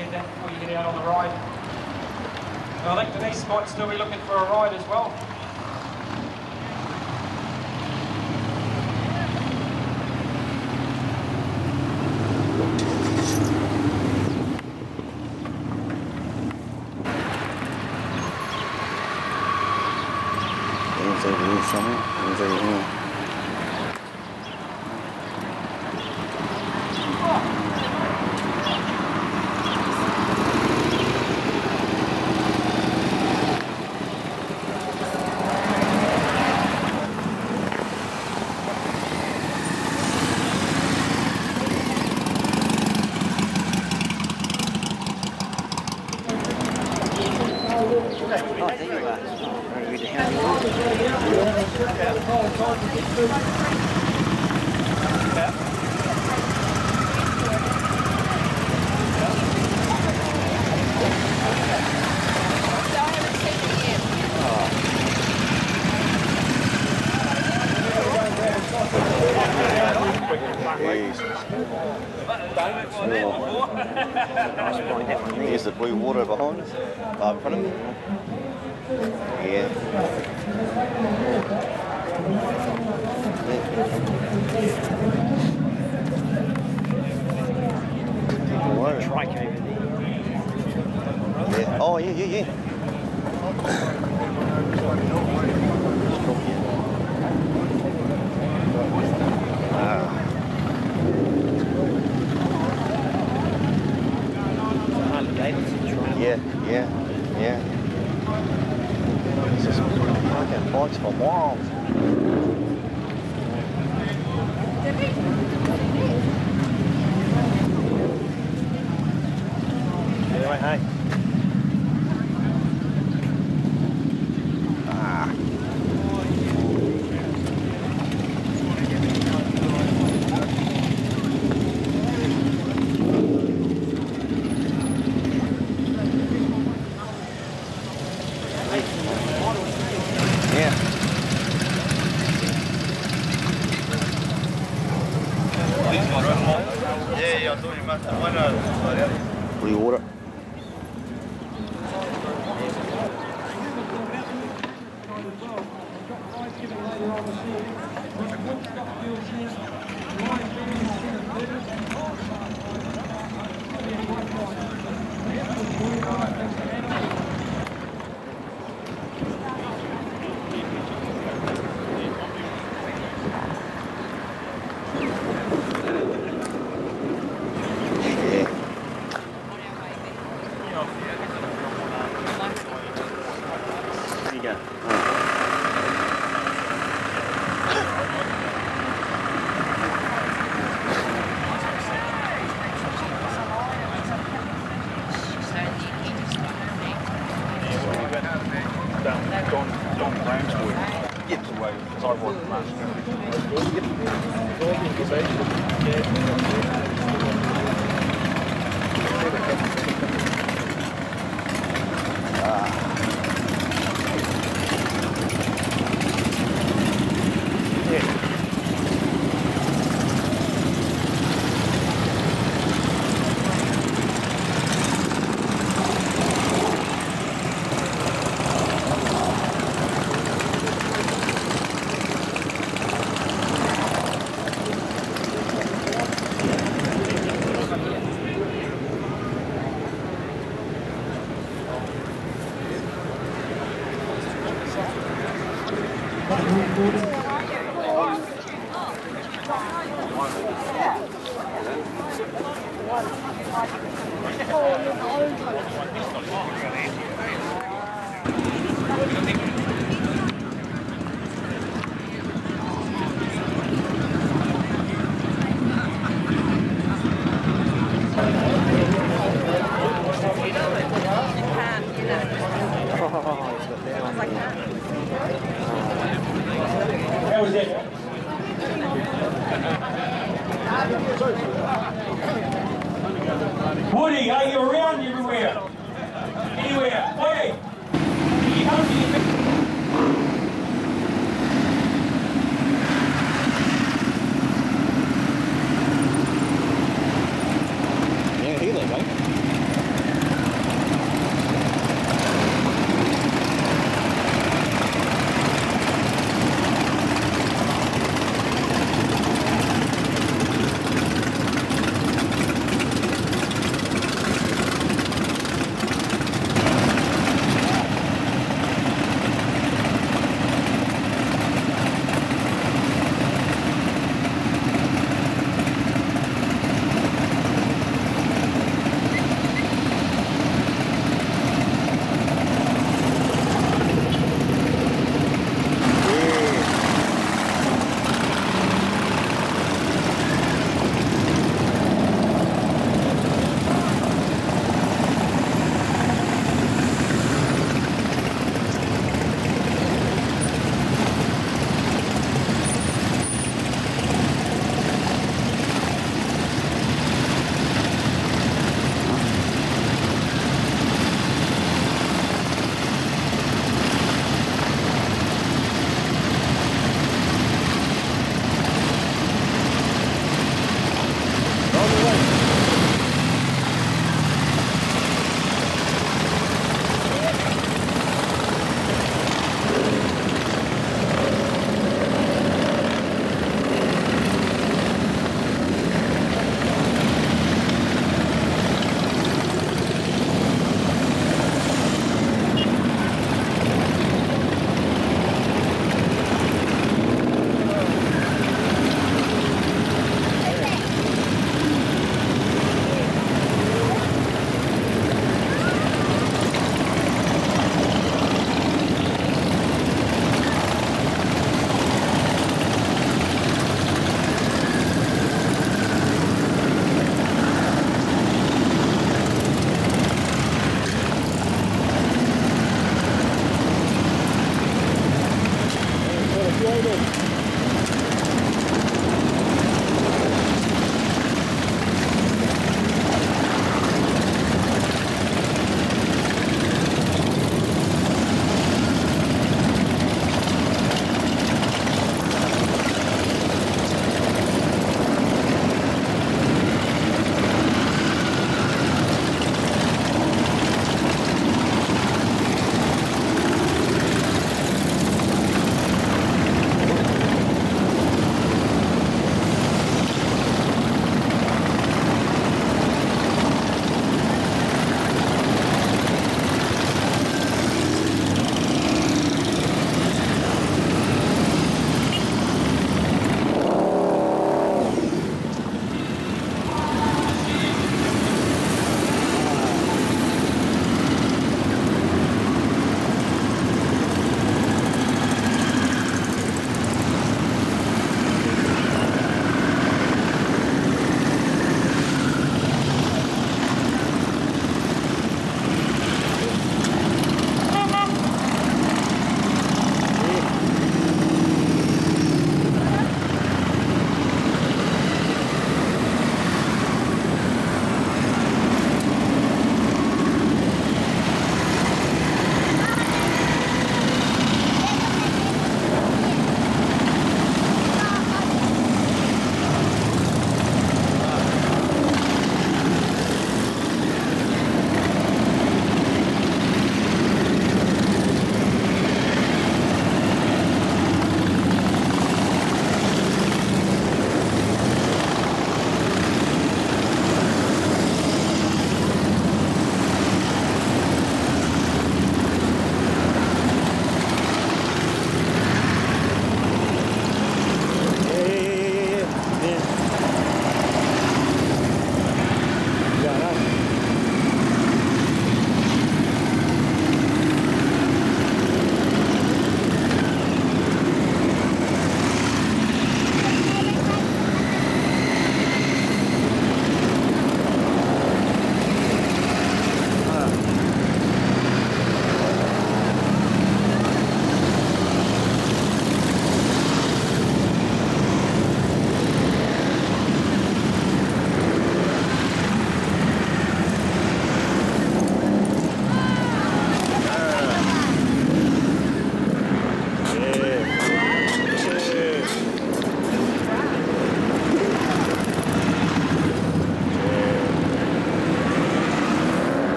there Dan, before you get out on the ride. And I think Denise might still be looking for a ride as well. 인 Here's the blue water behind, us, uh, in front of me. Yeah. Water. Trike over there. Yeah. Oh, yeah, yeah, yeah. Harley Yeah, yeah, yeah. Fucking bikes for. Anyway, hey. Obrigado. How was that? Woody, are you around everywhere? Anywhere?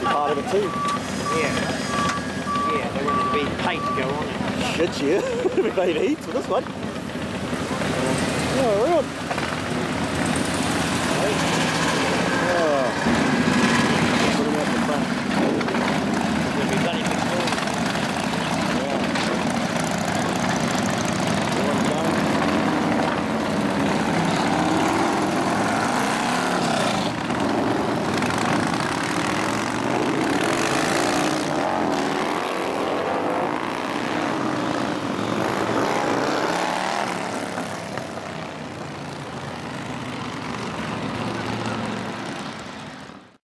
Be part of it too. Yeah. Yeah, they wanted to be paid to go on it. Shit, you. we paid heaps for this one. Oh, real. Oh.